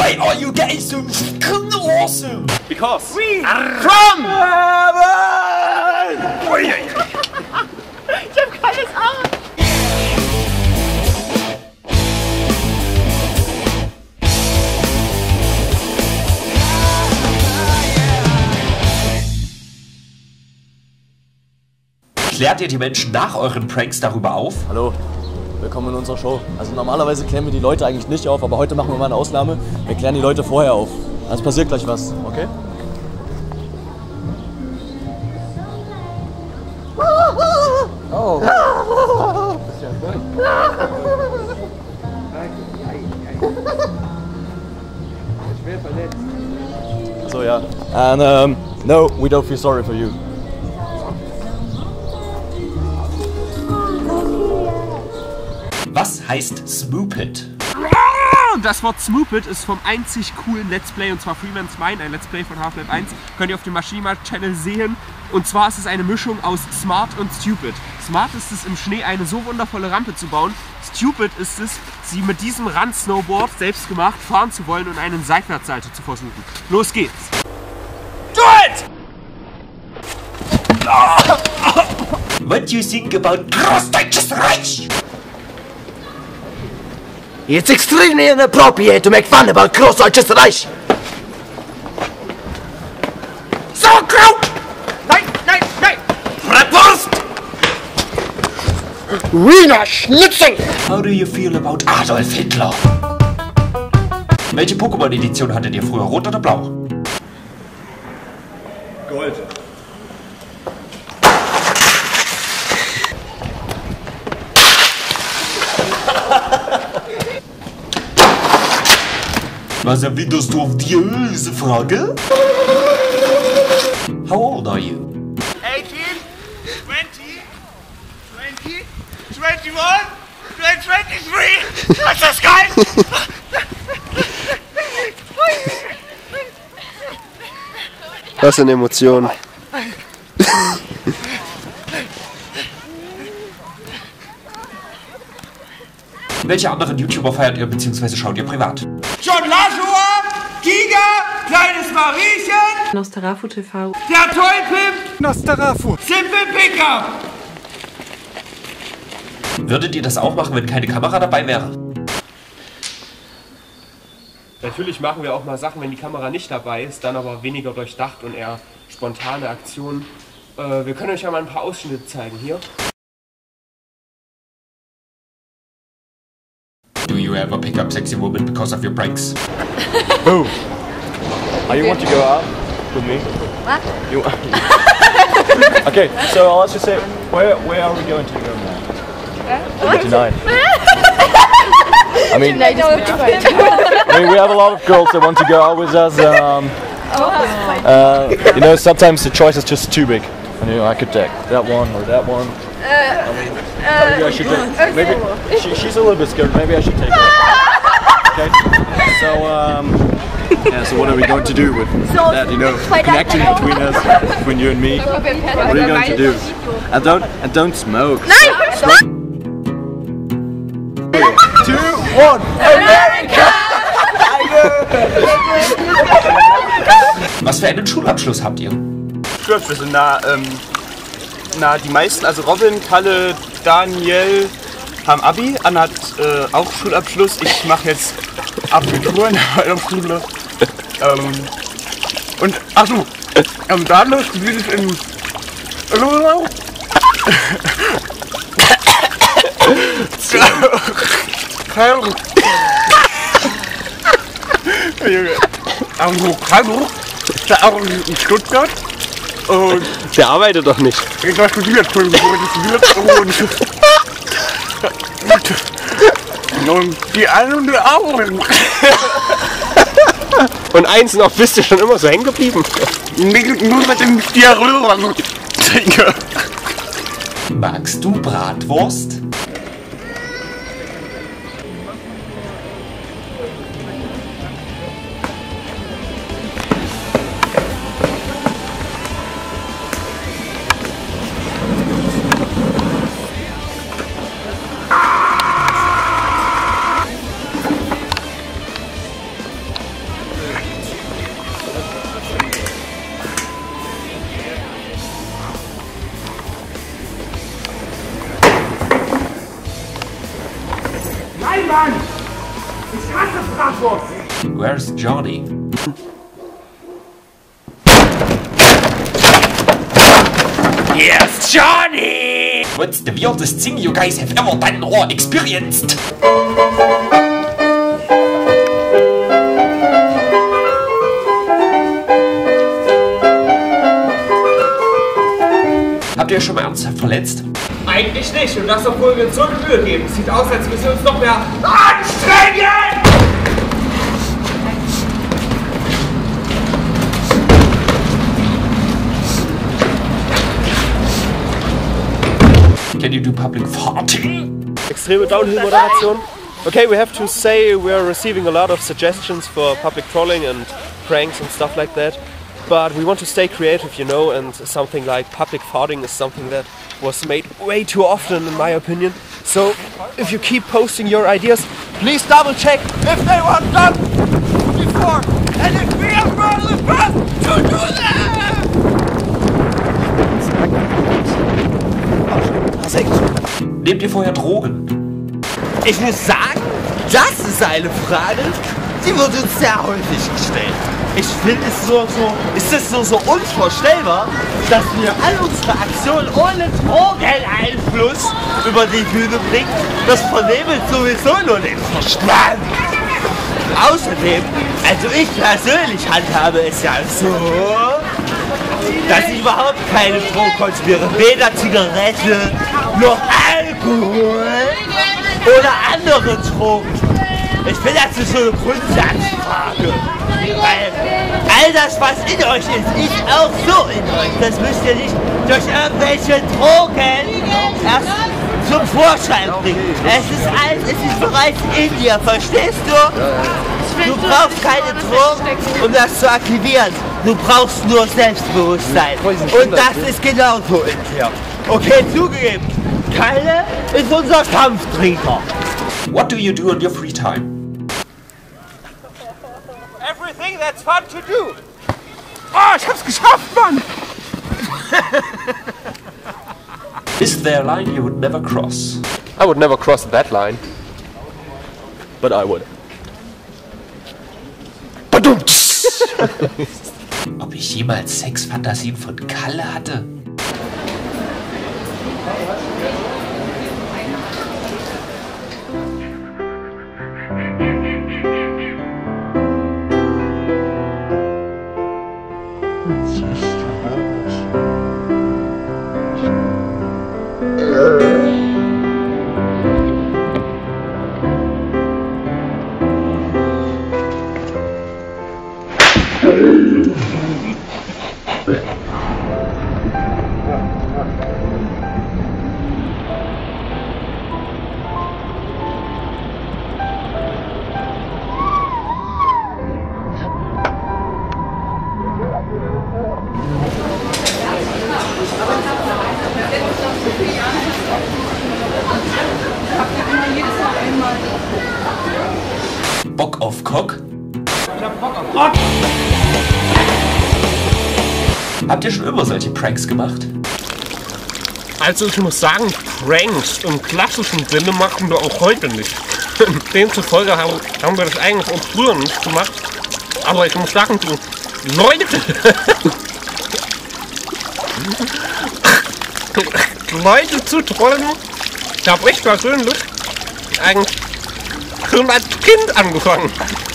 Why are you getting so awesome? Because We from Ich hab keines Arm. Klärt ihr die Menschen nach euren Pranks darüber auf? Hallo, willkommen in unserer Show. Also normalerweise klären wir die Leute eigentlich nicht auf, aber heute machen wir mal eine Ausnahme. Wir klären die Leute vorher auf. Also passiert gleich was, okay? Oh. So ja. And um, no, we don't feel sorry for you. Heißt Smoopit? Und das Wort Smoopit ist vom einzig coolen Let's Play und zwar Freeman's Mine, ein Let's Play von Half-Life 1. Könnt ihr auf dem Maschinenmarkt Channel sehen. Und zwar ist es eine Mischung aus Smart und Stupid. Smart ist es, im Schnee eine so wundervolle Rampe zu bauen. Stupid ist es, sie mit diesem Rand-Snowboard selbst gemacht fahren zu wollen und einen Seitwärtssalto zu versuchen. Los geht's! Do it! What do you think about Großdeutsches Reich? It's extremely inappropriate to make fun about Großdeutsches Reich. Sauerkraut! Nein, nein, nein. Bratwurst! Wiener Schnitzel! How do you feel about Adolf Hitler? Welche Pokémon-Edition hattet ihr früher, rot oder blau? Gold. Was erwiderst du auf diese Frage? How old are you? 18, 20, 20, 21, 23. Das ist geil. Was eine Emotion. Welche anderen YouTuber feiert ihr bzw. schaut ihr privat? John Lashua, Tiger, kleines Mariechen, Nostarafu TV. der Teufel, Nostarafu, Simple Pickup. Würdet ihr das auch machen, wenn keine Kamera dabei wäre? Natürlich machen wir auch mal Sachen, wenn die Kamera nicht dabei ist, dann aber weniger durchdacht und eher spontane Aktionen. Äh, wir können euch ja mal ein paar Ausschnitte zeigen hier. You ever pick up sexy women because of your pranks? Boom. Are you want to go out with me? What? You. okay, so let's just say, where where are we going to go now? Tonight. I mean, I mean, we have a lot of girls that want to go out with us. Um, uh, you know, sometimes the choice is just too big. And, you know, I could take that one or that one. I mean, maybe I should take. Maybe she, she's a little bit scared. Maybe I should take her. Okay. So, um, yeah. So, what are we going to do with that? You know, connection between us, between you and me. What are you going to do? And don't and don't smoke. No! Smoke. Two, one. Was für einen Schulabschluss habt ihr? Gut, wir sind nah, ähm, na, die meisten, also Robin, Kalle, Daniel haben Abi, Anna hat äh, auch Schulabschluss. Ich mache jetzt Abitur in der Waldorfschule. Ähm, und, ach so, ähm, Daniel studiert in Junge. Also, Hallo, der auch in Stuttgart. Und Der arbeitet doch nicht. ich war studiert, Entschuldigung, ich war studiert und, und die einen und die anderen. Und eins noch, bist du schon immer so hängen geblieben? Nur mit dem Diarrhoe. Magst du Bratwurst? Where's Johnny? Yes, Johnny! What's the weirdest thing you guys have ever done or experienced? Habt ihr euch schon mal ernsthaft verletzt? Eigentlich nicht. Und das, obwohl wir uns so Mühe geben. Sieht aus, als müssen wir uns noch mehr anstrengen! Can you do public farting? Extreme Downhill-Moderation. Okay, we have to say we're receiving a lot of suggestions for public trolling and pranks and stuff like that. But we want to stay creative, you know, and something like public farting is something that was made way too often, in my opinion. So if you keep posting your ideas, please double check if they were done before. And if we are one the first to do that! Nehmt ihr vorher Drogen? Ich muss sagen, das ist eine Frage, die wird uns sehr häufig gestellt. Ich finde es so, so, ist es so, so unvorstellbar, dass wir all unsere Aktionen ohne Drogeneinfluss über die Bühne bringen. Das vernebelt sowieso nur den Verstand. Außerdem, also ich persönlich handhabe es ja so, dass ich überhaupt keine Drogen konsumiere. Weder Zigarette, noch Alkohol oder andere Drogen. Ich finde, das ist so eine Grundsatzfrage. Weil all das, was in euch ist, ist auch so in euch. Das müsst ihr nicht durch irgendwelche Drogen erst zum Vorschein bringen. Es ist alles, es ist bereits in dir, verstehst du? Du brauchst keine Drogen, um das zu aktivieren. Du brauchst nur Selbstbewusstsein. Und das ist genauso in dir. Okay, zugegeben. Kalle ist unser Kampftrinker. What do you do on your free time? Everything that's fun to do. Ah, oh, ich hab's geschafft, Mann! Is there a line you would never cross? I would never cross that line. But I would. Ob ich jemals Sexfantasien von Kalle hatte? Immer solche Pranks gemacht? Also ich muss sagen, Pranks im klassischen Sinne machen wir auch heute nicht. Demzufolge haben, haben wir das eigentlich auch früher nicht gemacht. Aber ich muss sagen, die Leute... Leute zu trollen, habe ich persönlich eigentlich schon als Kind angefangen.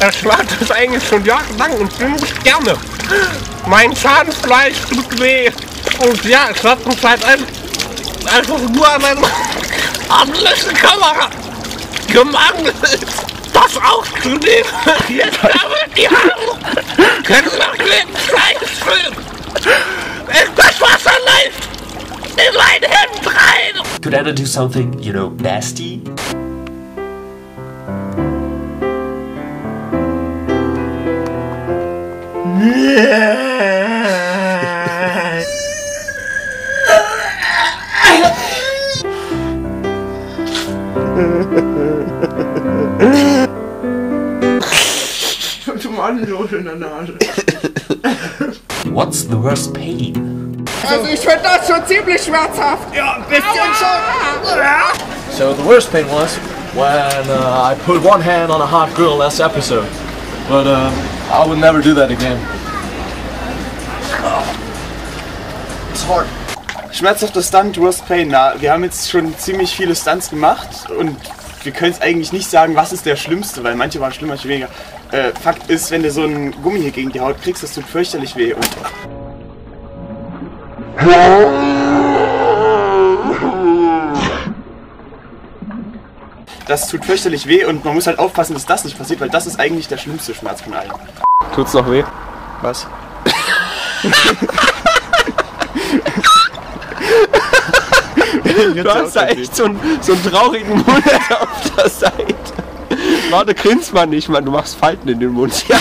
Ich mache das eigentlich schon jahrelang und ziemlich gerne. Mein Zahnfleisch tut weh. Und ja, ich hatte eine Zeit ein, einfach nur an einer harmlose Kamera gemangelt, das aufzunehmen. Jetzt aber die Haare können noch jeden Scheiß filmen. Ist das Wasser leicht in mein Hemd rein. Could Anna do something, you know, nasty? What's the worst pain? Also ich finde das schon ziemlich schmerzhaft. Ja, ein bisschen schon. So the worst pain was when uh, I put one hand on a hot girl last episode. But uh, I would never do that again. It's hard. Schmerzhafter Stunt, Worst Pain. Na, wir haben jetzt schon ziemlich viele Stunts gemacht und wir können es eigentlich nicht sagen, was ist der schlimmste, weil manche waren schlimmer, manche weniger. Äh, Fakt ist, wenn du so einen Gummi hier gegen die Haut kriegst, das tut fürchterlich weh. Und das tut fürchterlich weh und man muss halt aufpassen, dass das nicht passiert, weil das ist eigentlich der schlimmste Schmerz von allen. Tut's noch weh? Was? Du hast da echt so einen, so einen traurigen Mund auf der Seite. Warte, grinst mal nicht, Mann. Du machst Falten in den Mund. Ja.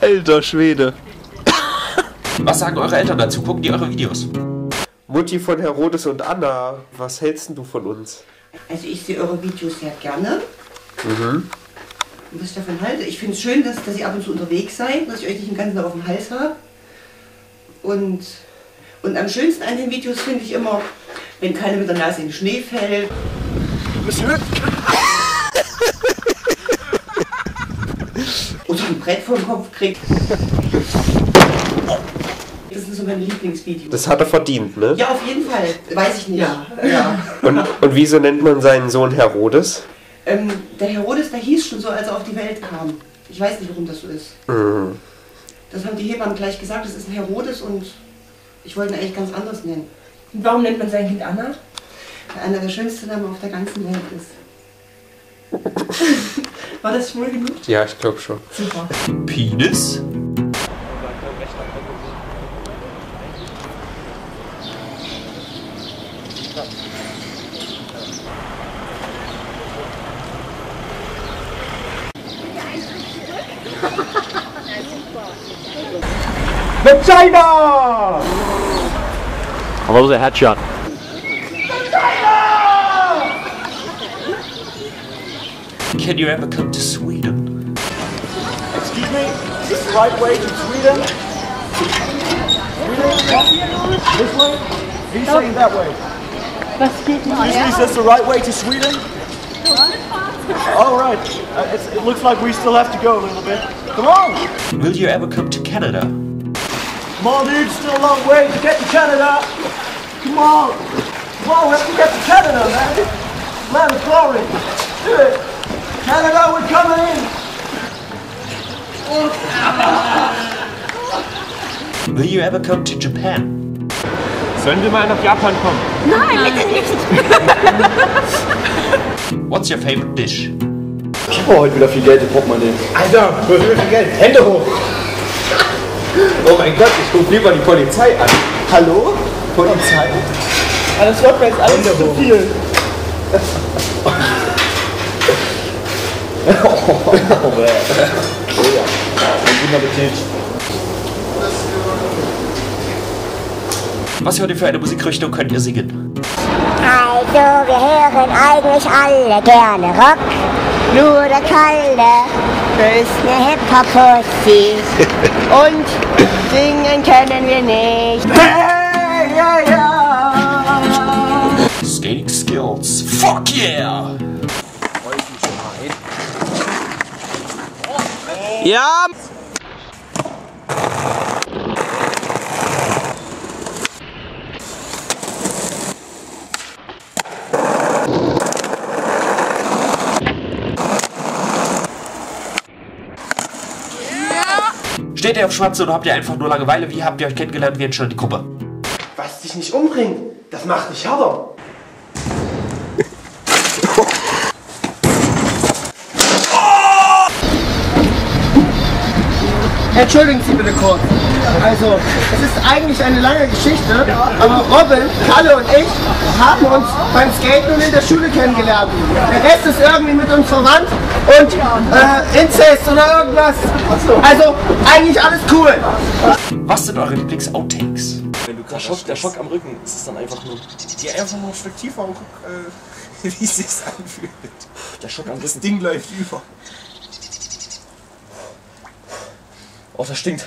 Alter Schwede. Was sagen eure Eltern dazu? Gucken die eure Videos? Mutti von Herodes und Anna, was hältst denn du von uns? Also ich sehe eure Videos sehr gerne. Mhm. Und was ich davon halte, ich finde es schön, dass, dass ihr ab und zu unterwegs seid, dass ich euch nicht den ganzen Tag auf dem Hals habe. Und, und am schönsten an den Videos finde ich immer, wenn keiner mit der Nase in den Schnee fällt. Oder ein Brett vor den Kopf kriegt. Das sind so meine Lieblingsvideos. Das hat er verdient, ne? Ja, auf jeden Fall. Weiß ich nicht. Ja. Und, und wieso nennt man seinen Sohn Herodes? Ähm, der Herodes, der hieß schon so, als er auf die Welt kam. Ich weiß nicht, warum das so ist. Mhm. Das haben die Hebammen gleich gesagt, das ist ein Herodes und ich wollte ihn eigentlich ganz anders nennen. Und warum nennt man sein Kind Anna? Weil einer der schönsten Namen auf der ganzen Welt ist. War das schwul genug? Ja, ich glaube schon. Super. Penis? Oh, that was a headshot. Can you ever come to Sweden? Excuse me, is this the right way to Sweden? Sweden? This way? He's saying that way. Excuse me, is this the right way to Sweden? All right. Uh, it's, it looks like we still have to go a little bit. Come on! Will you ever come to Canada? Come on, dude. Still a long way to get to Canada. Come on. Come on, we have to get to Canada, man. Land of glory. Do it. Canada, we're coming in. Will you ever come to Japan? Sollen wir mal nach Japan kommen? Nein, bitte nicht. What's your favorite dish? Ich habe heute wieder viel Geld im Portemonnaie. Alter, wo ist viel Geld? Hände hoch! Oh mein Gott, ich rufe lieber die Polizei an. Hallo? Polizei? Das wird mir jetzt alles zu viel. Guten Appetit. Was hört ihr für eine Musikrichtung? Könnt ihr singen? Also, wir hören eigentlich alle gerne Rock. Nur der Kalle ist eine Hip-Hop-Pussy. Und singen können wir nicht. Hey, ja, ja. Skating Skills. Fuck yeah! Ja! Ihr auf Schwarze oder habt ihr einfach nur Langeweile? Wie habt ihr euch kennengelernt? Wie entstand die Gruppe? Was dich nicht umbringt, das macht dich härter. Entschuldigen Sie bitte kurz. Also, es ist eigentlich eine lange Geschichte, aber Robin, Kalle und ich haben uns beim Skaten und in der Schule kennengelernt. Der Rest ist irgendwie mit uns verwandt und äh, Inzest oder irgendwas. Also, eigentlich alles cool. Was sind eure Lieblings-Outtakes? Der Schock, der Schock am Rücken, es ist dann einfach nur. Ja, einfach nur ein Stück tiefer und guck, äh, wie es sich anfühlt. Der Schock am Das Rücken. Ding läuft über. Oh, das stinkt.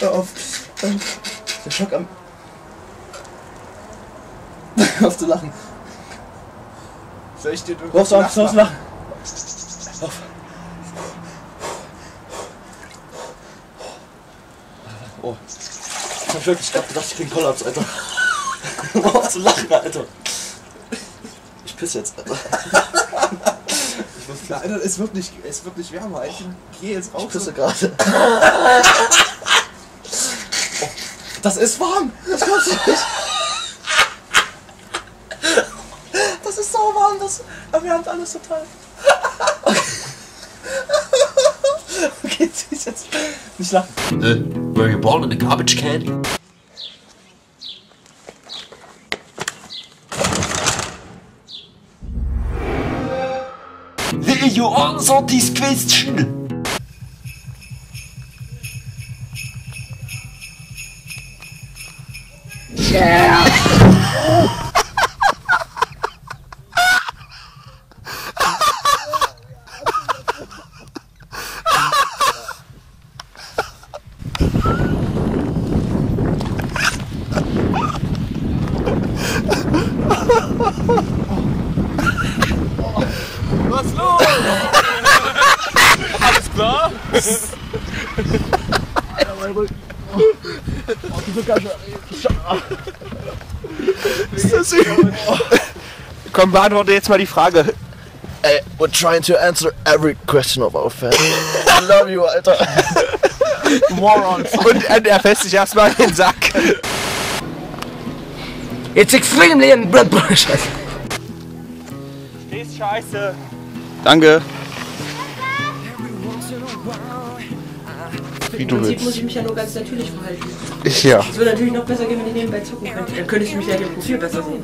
Hör auf. Der Schock am. Hör auf zu lachen. Soll ich dir Hör auf zu hör auf zu lachen. Hör auf. Oh. Ich hab wirklich gedacht, ich krieg einen Kollaps, Alter. Hör auf zu lachen, Alter. Ich piss jetzt, Alter. Na, Alter, es wird nicht, es wird nicht wärmer. Ich gehe jetzt raus. Ich pisse gerade. Oh, das ist warm! Das kannst du nicht! Das ist so warm, das erwärmt alles total. Okay, zieh's jetzt. Nicht lachen. Uh, were you born in a garbage can? Answer this question? Was Komm, beantworte jetzt mal die Frage. Ey, we're trying to answer every question of our fans. I love you, Alter. Morons. Und er fässt sich erstmal in den Sack. It's extremely in blood pressure. Stehst scheiße. Danke. Im Wie du Prinzip willst. muss ich mich ja nur ganz natürlich verhalten. Ja. Es würde natürlich noch besser gehen, wenn ich nebenbei zucken könnte. Dann könnte ich mich ja im Profil besser sehen.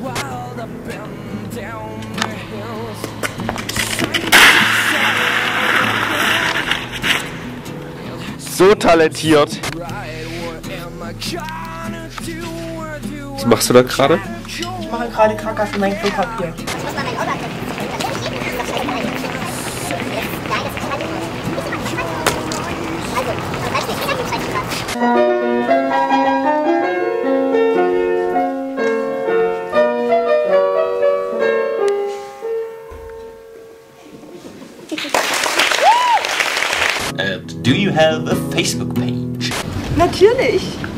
So talentiert. Was machst du da gerade? Ich mache gerade Kacker für mein Klopapier. And do you have a Facebook page? Natürlich.